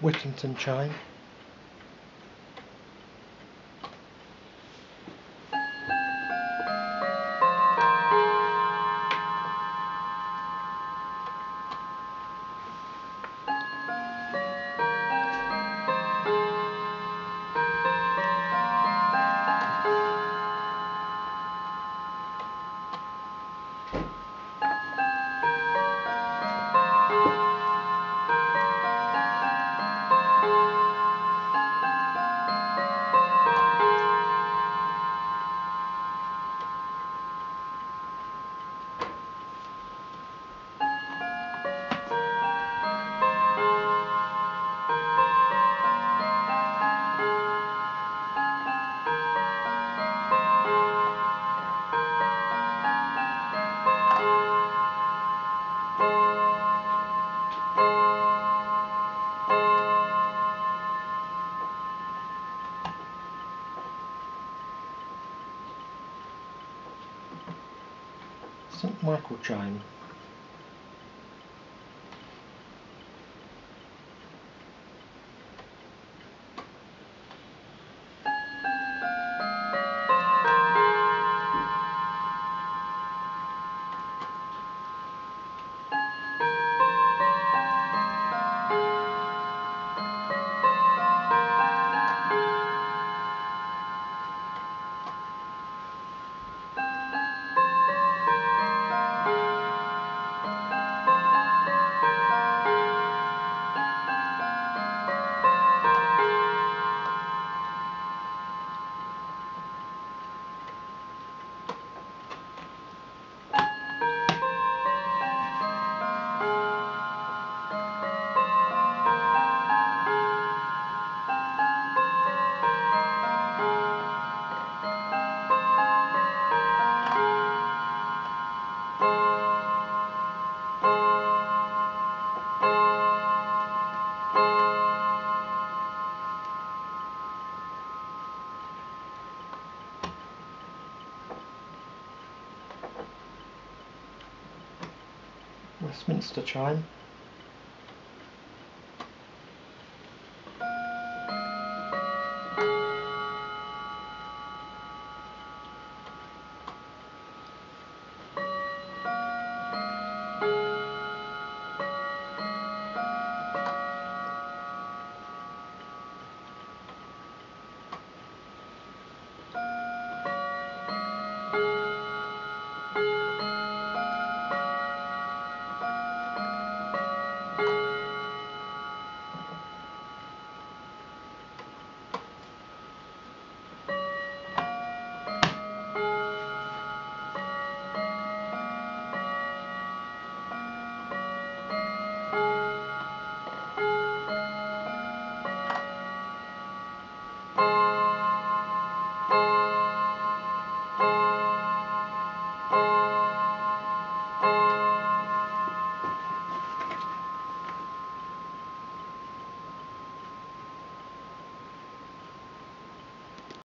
Whittington St Michael chime. Westminster chime.